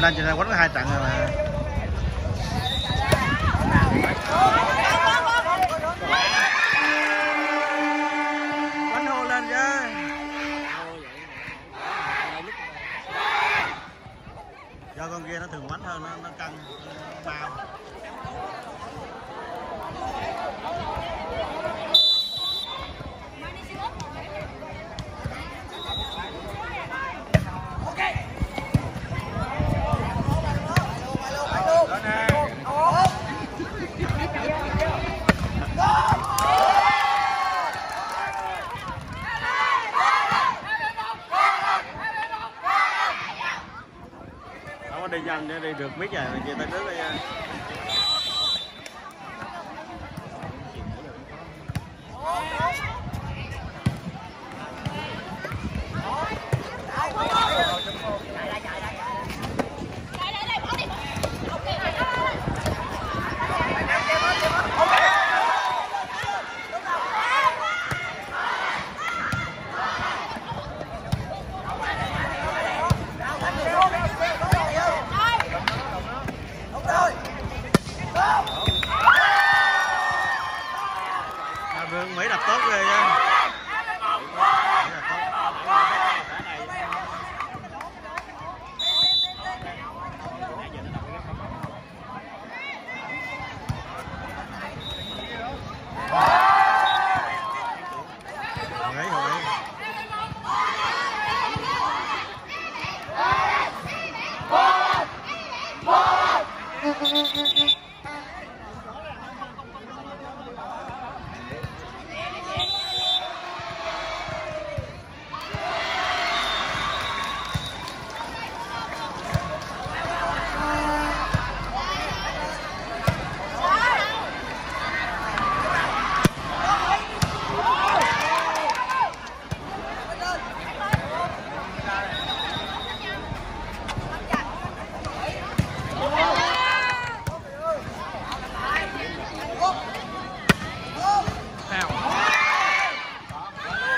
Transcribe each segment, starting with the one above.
lên trên là quánh có hai trận rồi mà. Quánh hô lên chứ. Do con kia nó thường quánh hơn, nó nó căng, nó bao. Không có đi nhanh để đi được biết rồi à, người ta tới đây. À, Vương Mỹ đập tốt ghê nha. Mỹ đập tốt. Hồi ấy, hồi ấy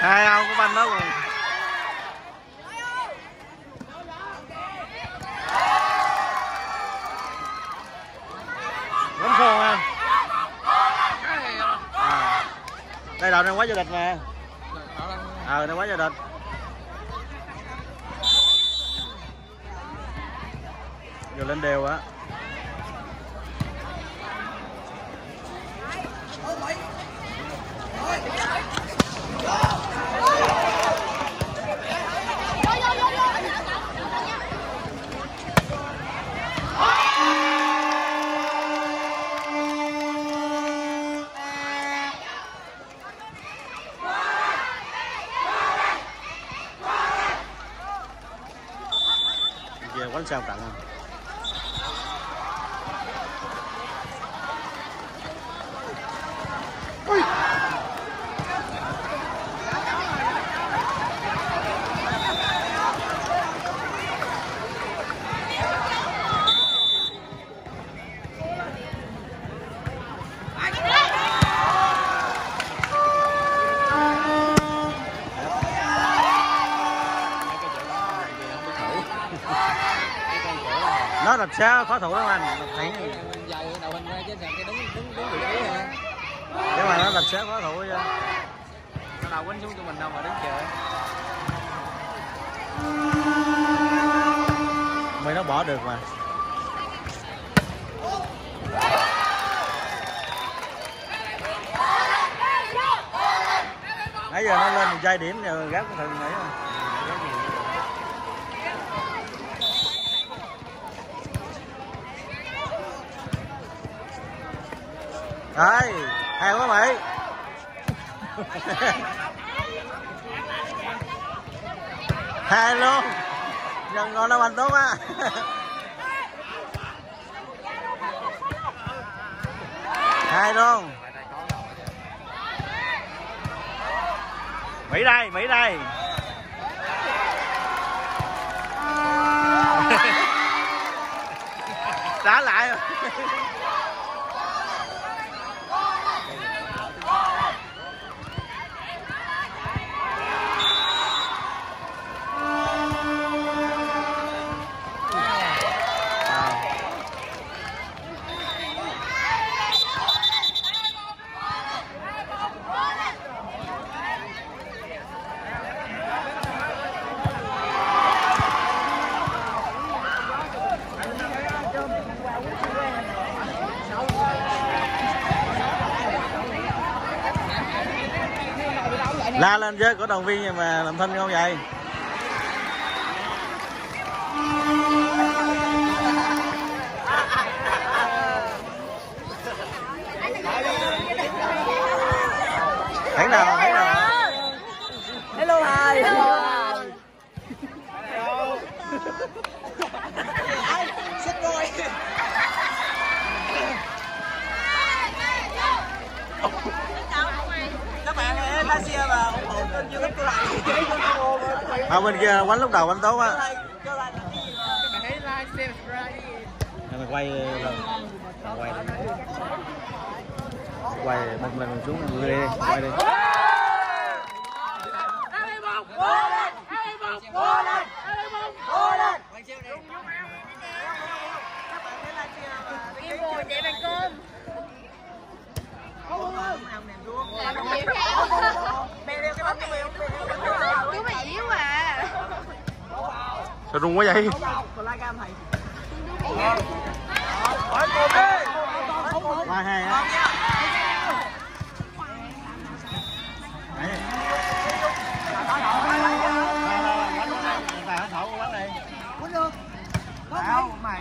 hai ông có banh đó rồi Bóng khôn ha. à. đây đội đang quá gia địch nè. ờ đang quá gia địch vừa lên đều á kia chứ cái đúng đúng đúng vị trí rồi. nhưng mà nó đập xa khó thủ chứ. Nó nào quánh xuống cho mình đâu mà đứng chờ. Mày nó bỏ được mà. Nãy giờ nó lên một giây điểm giờ gác con thằng nãy rồi Đây, hai quá mày. hai luôn. Nhân ngon đâu anh tốt á. hai luôn. Mỹ đây, Mỹ đây. Đá lại La lên chứ cổ đồng viên mà làm thinh không vậy? tháng nào, thấy nào. À, bên kia quánh lúc đầu quánh tốt á. Cho lại hãy like share subscribe đi Mày quay lần quay đi. Quay một lần xuống đi, quay đi. Em ngồi chạy bàn cơm làm gì theo chú mày yếu à sao rung quá vậy? Ba hai á Mày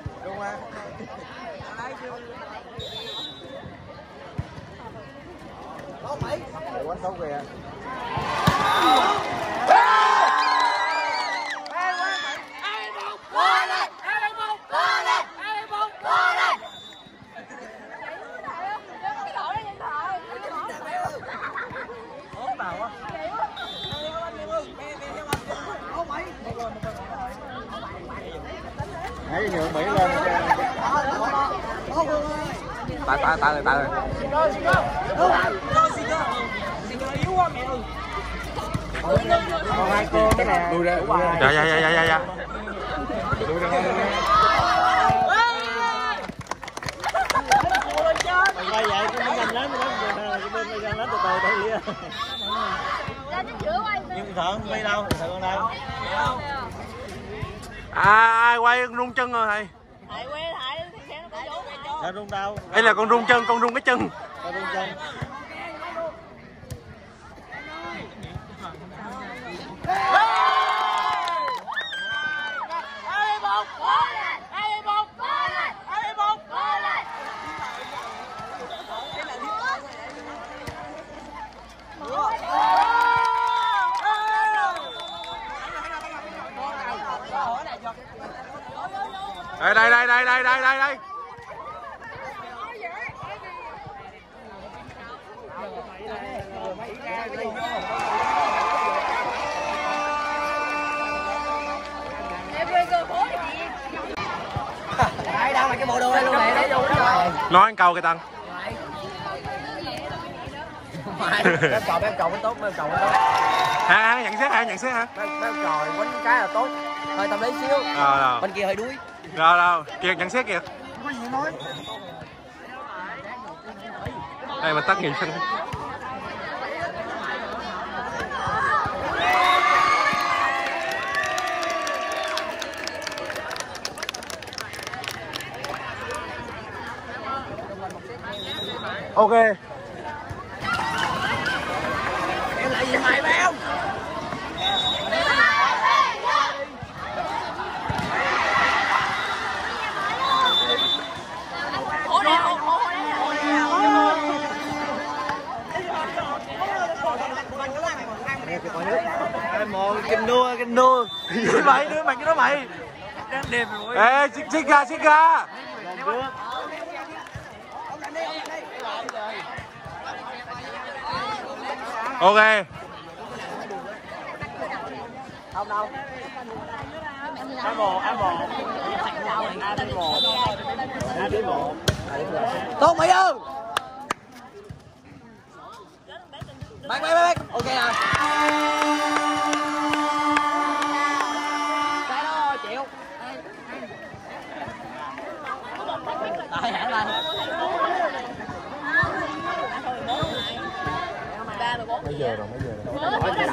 Để tốt kìa. Hãy nhượng Mỹ lên. tại tại tại tại Rồi, xin cơ. Xin cơ yếu quá mẹ ơi. Còn hai cô cái nè. Đuôi ra, đuôi ra. Dạ dạ dạ dạ dạ. dạ. Mày quay vậy cũng nhanh lắm. Cái bên mày nhanh lắm từ từ lia. Ra quay Nhưng thợ không đâu, thợ con đâu. À, ai quay rung chân rồi thầy Thầy quay thầy thì sẽ nó có rung đâu? đây là con rung chân con rung cái chân đây đây đây đây. Đây đâu mà cái bộ đồ này luôn nói anh câu cái tăng. Em cầu em cầu mới tốt em cầu mới tốt ha nhận xét hả nhận xét ha em cầu quánh cái là tốt. Hơi tâm lý xíu. À, bên kia hơi đuối rồi rồi kiệt nhận xét kiệt đây, mình tắt nghiệm sinh Ok. Em lại gì mày bé một kinh đua kinh đua gì mày đưa mày cái đó mày. Đang đêm rồi ê chiếc chiếc ga chiếc ga ok. A một a một a đi một a đi một tốt mày ơi bác bác bác ok rồi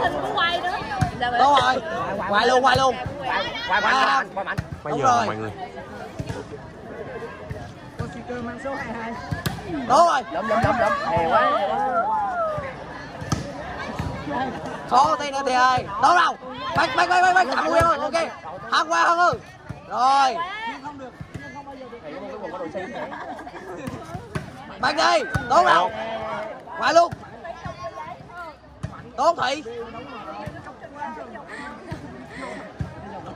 sinh cũng quay nữa. Đúng rồi? Quay luôn quay luôn. Quay Quay mạnh, không? quay mạnh. Đúng giờ mọi người. Đúng rồi. Lụm, lụm, lụm, lụm. Hay quá. số tay nữa thì ơi. Đúng đâu? Bác bác bác bác bác thẳng nguyên rồi ok. Hăng qua hăng ơi rồi. Bác đi. Đúng đâu qua luôn tốt thị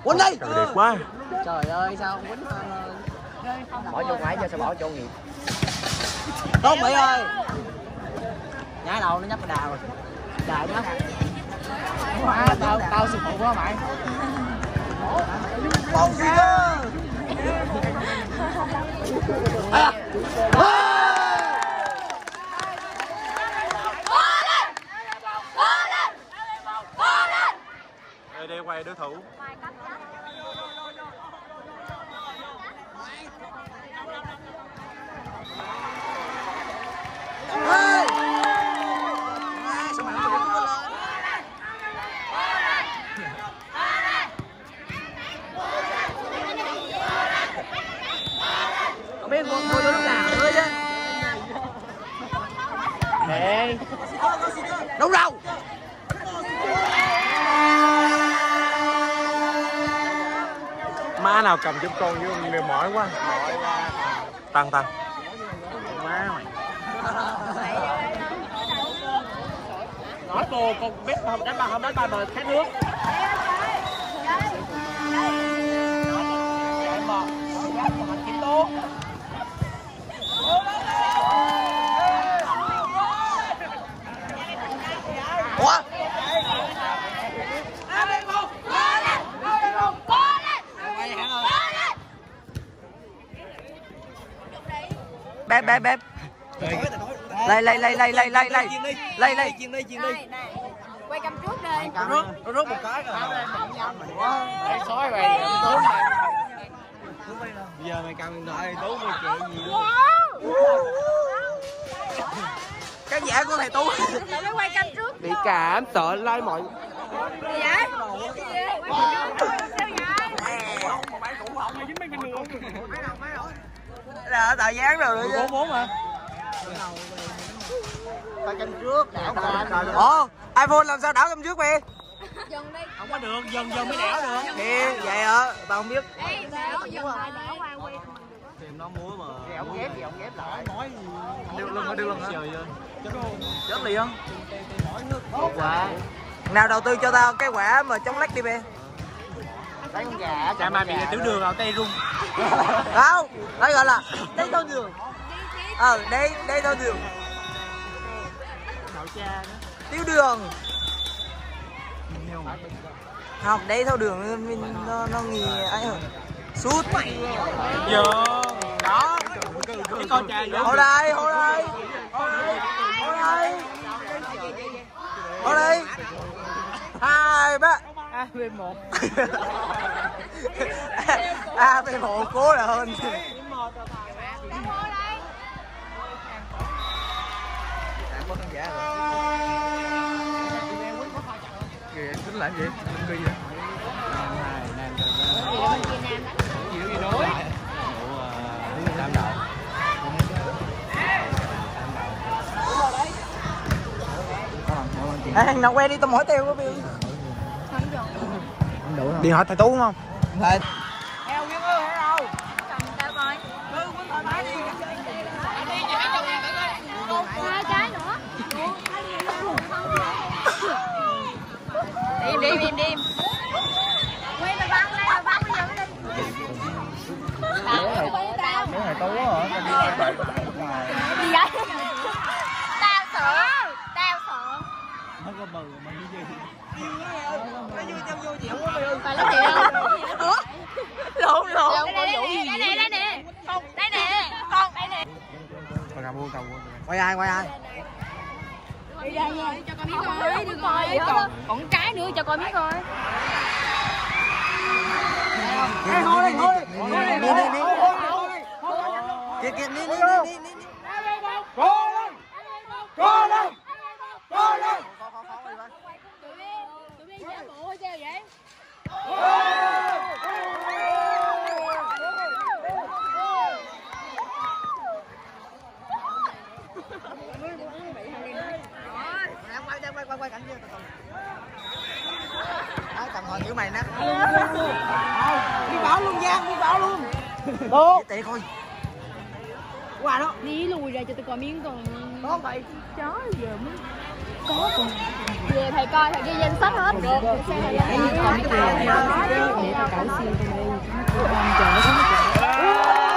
quýnh đi trời đẹp quá. Trời ơi sao không quýnh ơi Bỏ vô ngoài giờ sẽ bỏ vô nghiệp. tốt mỹ ơi! Nhái đầu nó nhấp cái đào rồi. Đào nhấp Quá, tao, tao sụp hụt quá mày. bông gì cơ à. Quay đối thủ? Cầm giúp con với mệt mỏi quá tăng tăng má mày, Nói cô, con biết không đánh ba không đánh ba mà khát nước. Em bò. Kiếm tố. Ủa Bếp bếp bếp. Lây lây lây lây lây lây lây Lây lây Này, này. quay cầm trước đi. Nó rút một cái rồi. Ê, sói mày, tốn mày. Giờ mày cầm điện thoại tú mày chuyện gì Cái giả của thầy Tú. Quay cam trước. Bị cảm, sợ lai mọi. Gì vậy? Gì cam sao vậy? Là tạo dáng rồi nữa chứ. Bốn bốn mà. Coi chân trước đảo Ồ iPhone làm sao đảo cầm trước mày Dừng đi. Không có được, dần dần mới đảo được. Thì vậy hả? Tao không biết. Ê, đảo dừng lại đảo quay quay thì nó múa mà Ông ghép gì, ông ghép lại. đưa lưng đưa lưng hả chết liền. Một quả. nào đầu tư cho tao cái quả mà chống lách đi bè Lấy con gà. Chà mà bị tiểu đường ở tay rung. không đây gọi là đây thao đường ờ đây đây thao đường Nội cha nữa. tiêu đường không đây thao đường mình nó nó nghỉ ấy hơn sút Giờ. Đó. Cái con trà vô. hồi đây hồi đây hồi đây hồi đây hai ba A, B, 1. a b một cố là hơn. Kìa, ngồi đây tính Làm gì? Tính gì Ê, nào quay đi tao mỏi tiêu của Bill. Đi hỏi thầy Tú đúng không? Thầy Cầm tao coi hai cái nữa đi đi đi gì vậy tao sợ tao sợ Nó có bự mà như gì phải lấy tiền không lộn lộn đây nè đây nè đây nè con đây nè con đây nè Còn cầm luôn, cầm luôn. Quay ai quay ai đi ra nha cho con biết coi được rồi còn còn cái nữa cho con biết coi Ê, ngồi đi, ngồi đi, ngồi đi, ngồi đi, ngồi đi. Kìa, kìa, đi, đi, đi, đi, đi, đi. tụi em tụi em giả bộ hay sao vậy Quay, quay, cảnh kia. Đó, cầm hồi kiểu mày nè. Đi bảo luôn Giang, đi bảo luôn. Tốt. Tệ coi. Qua đó. đi lùi ra cho tôi coi miếng còn Tốt vậy. chó giờ mới có còn. Về thầy coi thầy ghi danh sách hết. Được xem thầy danh sách còn biết Để tao cãi siêu tao đây. Chờ nó xuống.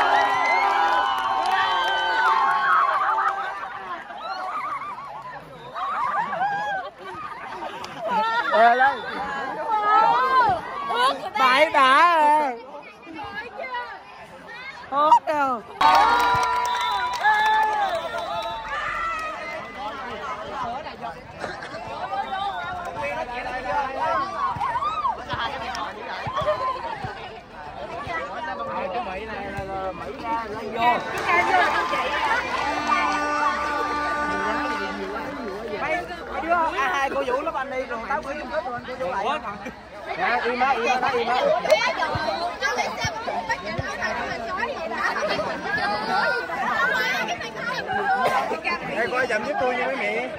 Ê, lên. Bậy bạ rồi. Hốt đâu. Cái Mỹ này là- là Mỹ ra, lên vô. Mấy mấy đứa à, hai cô Vũ lớp anh đi rồi tao gửi chung kết rồi cô Vũ lại. Dạ, im á, im á, im á. Ê, coi chậm giúp tôi nha mấy mẹ.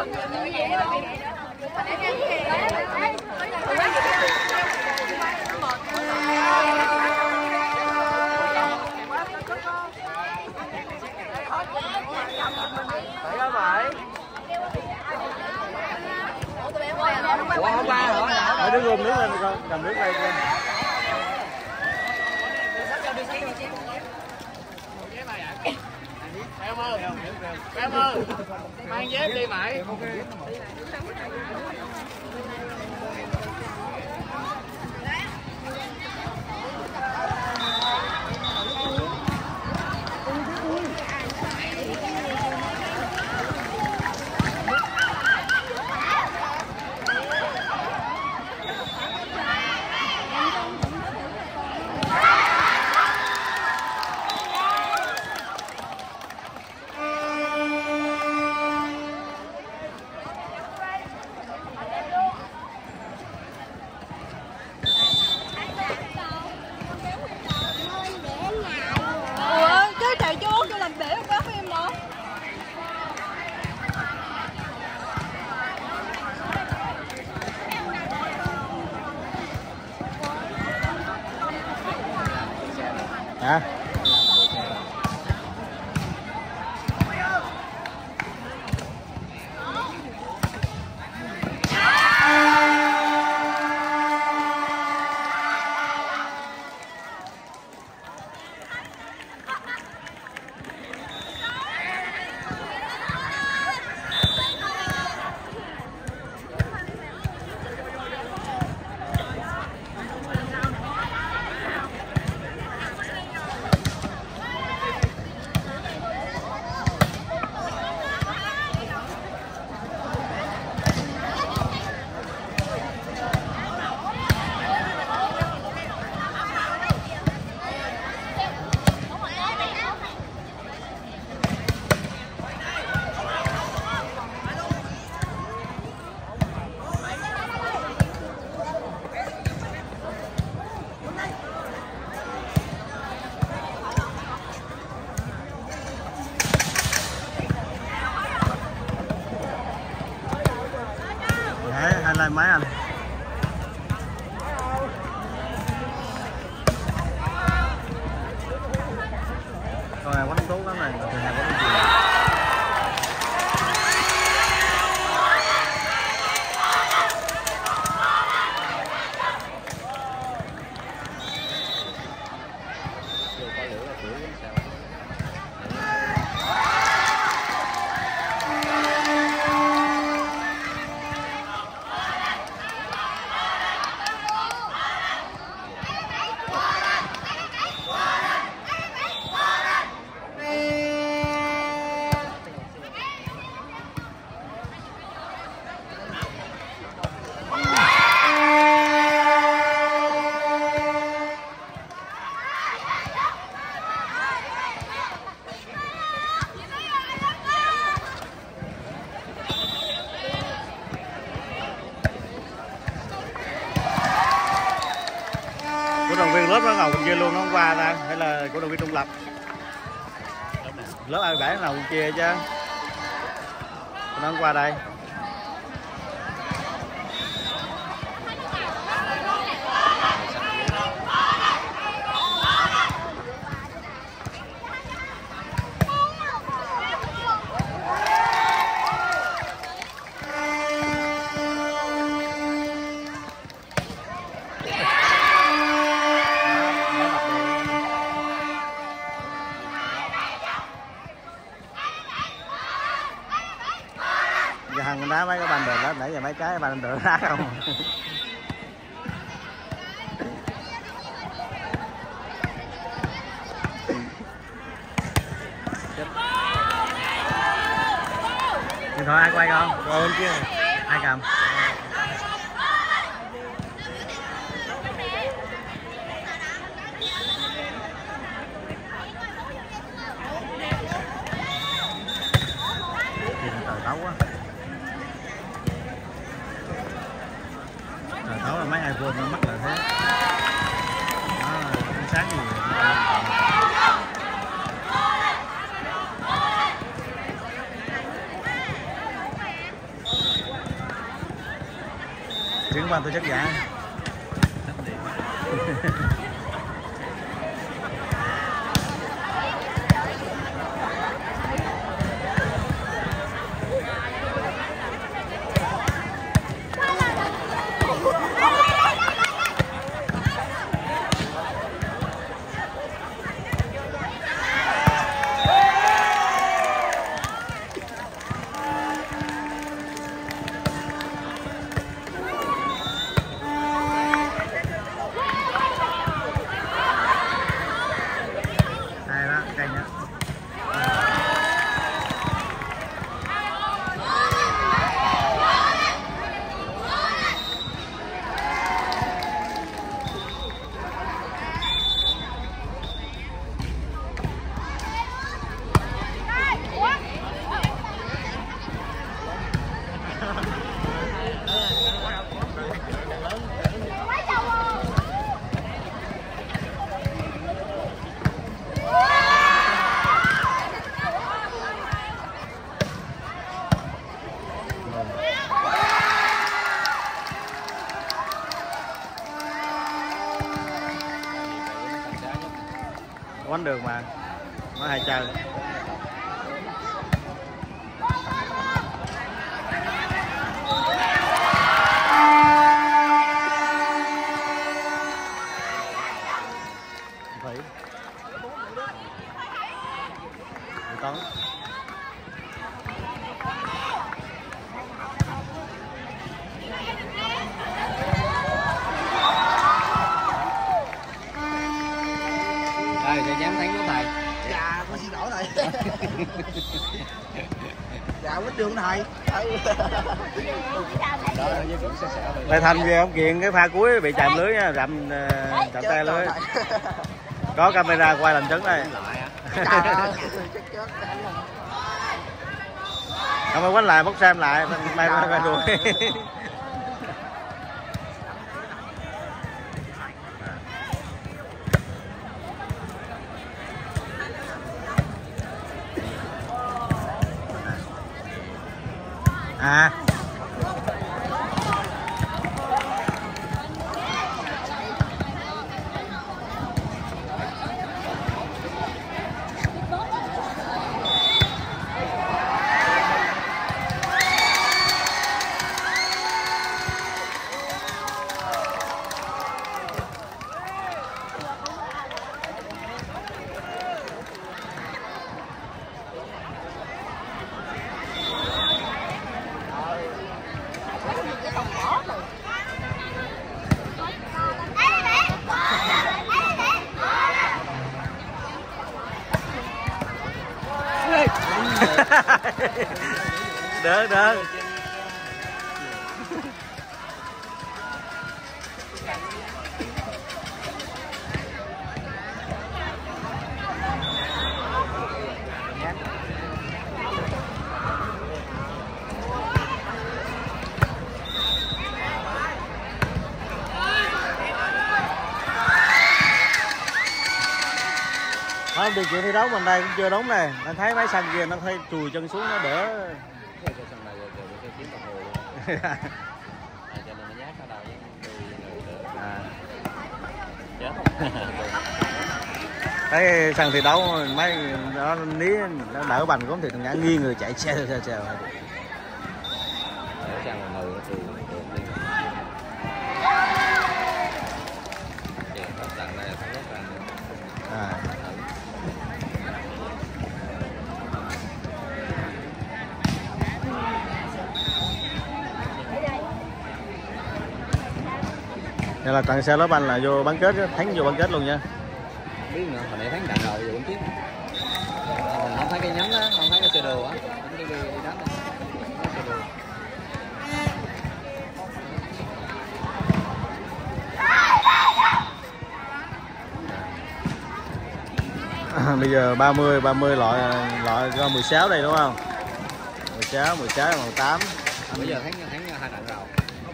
Ủa, không ba hả? Phải đứng gồm nước lên con, cầm nước lên con. Em ơi, mang dép đi mày. Là cửa. Lớp ai bảy nào kia chứ. Nó qua đây. Cái bàn đường đá không? Điện thoại ai quay không Rồi bên kia. ai cầm tấu nó mắc là thế. Đó ánh sáng gì chuyển qua tôi chất giả Lê Thanh về ông Kiện cái pha cuối bị chạm lưới nha, chạm ờ, chạm tay lưới. Có camera quay làm chứng đây. Không phải quánh lại bốc xem lại, may may đuổi. được được không điều kiện thi đấu mình đây cũng chưa đúng này. Anh thấy máy xanh kia nó thấy chùi chân xuống nó đỡ cho nên nó nhát ở đầu với người người đỡ à. chết. thấy sân thi đấu mấy nó ní nó đỡ bành cũng thì thằng ngã nghiêng người chạy xe xe xe Đỡ sang một người thì được đi. Thì tập lần này không rất là à. Đây là trận xe lớp anh là vô bán kết thắng vô bán kết luôn nha. Biết nữa hồi nãy thắng đạn rồi giờ cũng tiếp. Mình không thấy cái nhánh đó không thấy cái sơ đồ á. Đi đi bây giờ 30 30 loại loại có 16 đây đúng không? 16 16 màu 8 bây giờ thắng thắng hai đạn rồi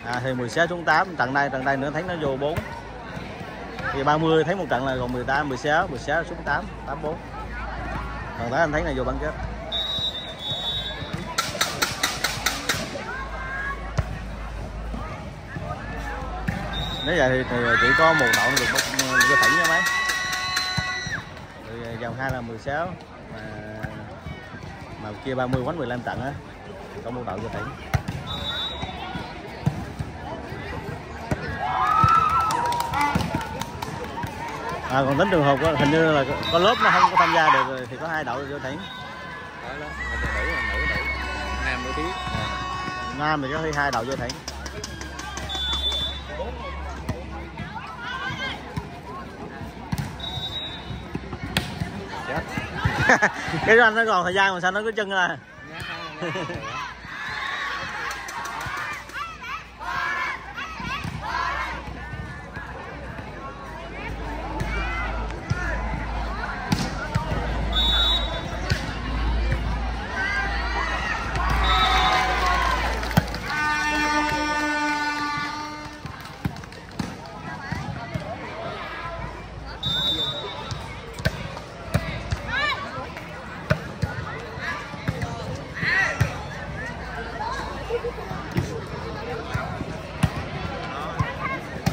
à thì 16 xuống 8 trận đây trận đây nữa thấy nó vô 4 thì 30 thấy một trận là còn 18 16 16 xuống 8 84 còn đó anh thấy là vô bán kết. Nếu vậy thì, thì chỉ có một đội được một vô thỉnh nha mấy. Rồi à, vòng 2 là 16 mà mà kia 30 quánh 15 trận á có một đội vô thỉnh à, còn tính trường hợp có- hình như là có- lớp nó không có tham gia được rồi thì có hai đội vô đó đó nữ nam nữ tiếng nam thì có khi hai đội vô chết. Cái đó anh nó còn thời gian mà sao nó có chân là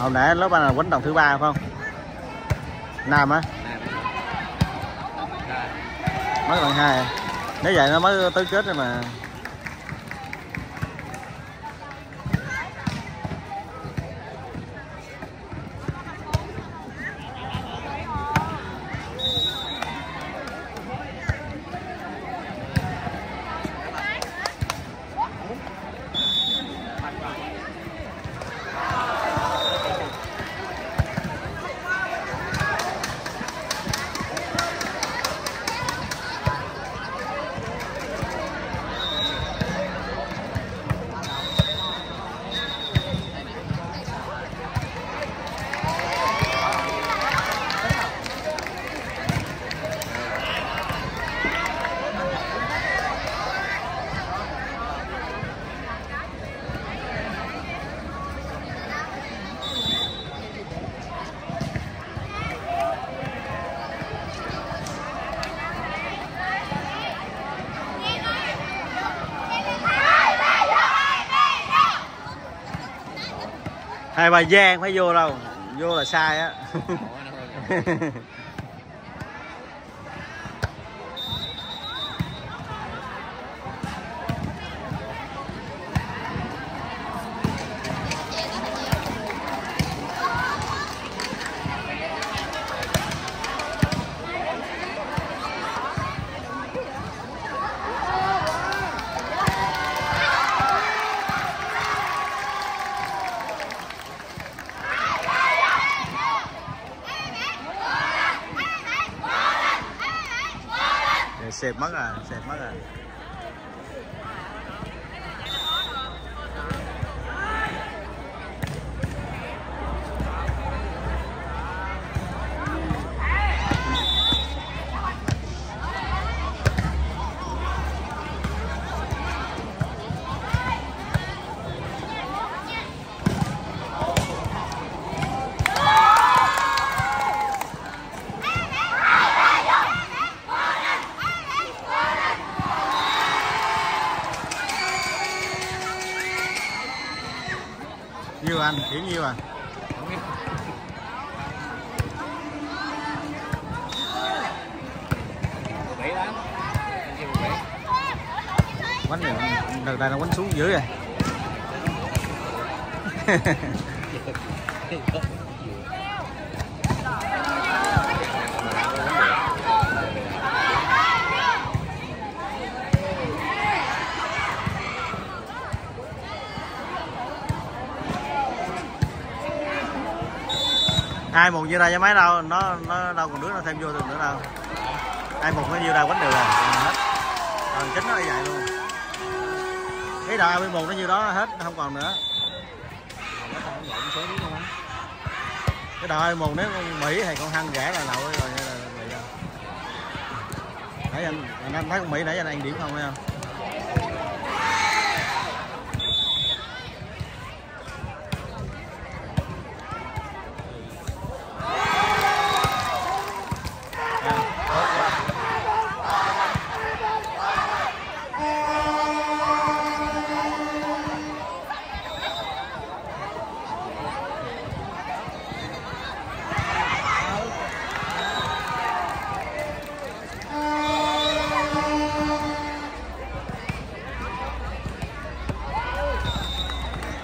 hồi nãy lớp anh là quánh đồng thứ ba phải không? Nam á? Mới bằng hai. Nếu vậy nó mới tới kết rồi mà hai bà giang phải vô đâu? Vô là sai á anh điểm nhiêu à quánh này đợt này nó quánh xuống dưới rồi. hai một như ra cho máy đâu, nó nó đâu còn nước nó thêm vô được nữa đâu. Hai một nó nhiêu đâu quánh được rồi. Còn hết còn chính nó như vậy luôn. Cái đầu bên một nó nhiêu đó hết, nó không còn nữa. Cái đầu một nếu con mỹ hay con hăng rẻ là lậu rồi vậy nãy anh anh thấy con mỹ nãy anh ăn điểm không, thấy không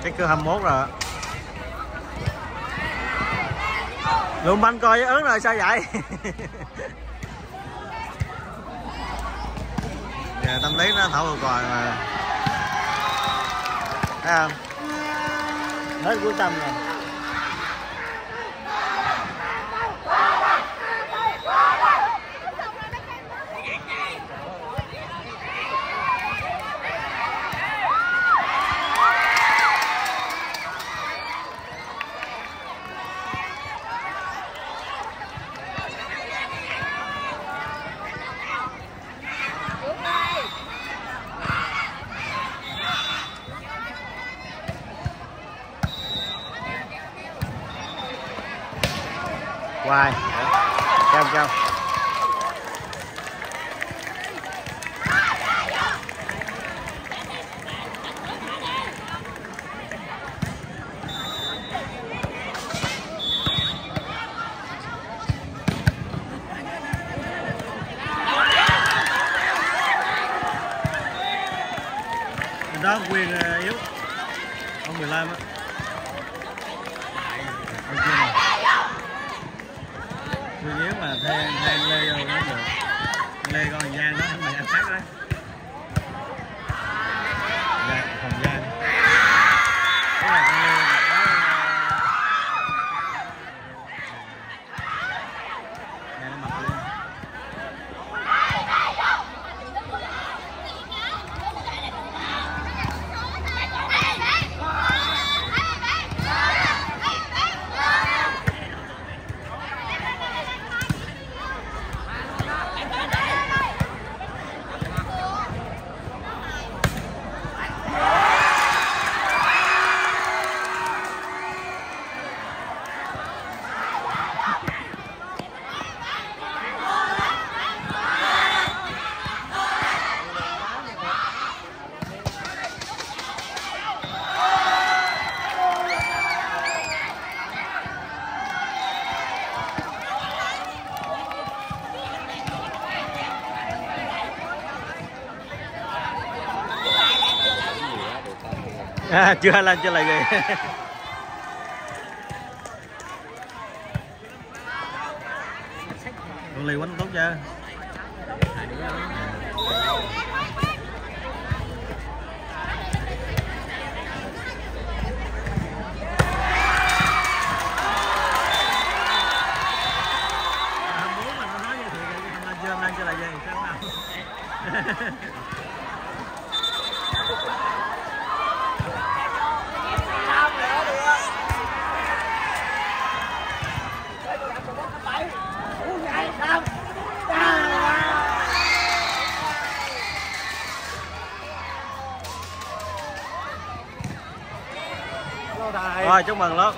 cái cơ 21 rồi. Lụm banh coi với ớn rồi, sao vậy? Giờ tâm lý nó thổi rồi còi mà. Thấy không? Hết cuối tâm rồi. Ngoài, chào chào đó quyền ờ, yếu ông 15 á Ông kia này. Quyền yếu mà thêm thêm lê vô nó được lê con Hồng Giang đó không phải ăn sát đó dạ, Hồng Giang Đó là con lê đó Nè, nó mặc luôn. à, chưa lên chưa lại gì con lì quánh tốt chưa À, bố mà nó nói như thiệt thì không lên chưa lên chưa lại gì sao nào rồi chúc mừng lớp.